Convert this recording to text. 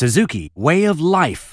Suzuki Way of Life.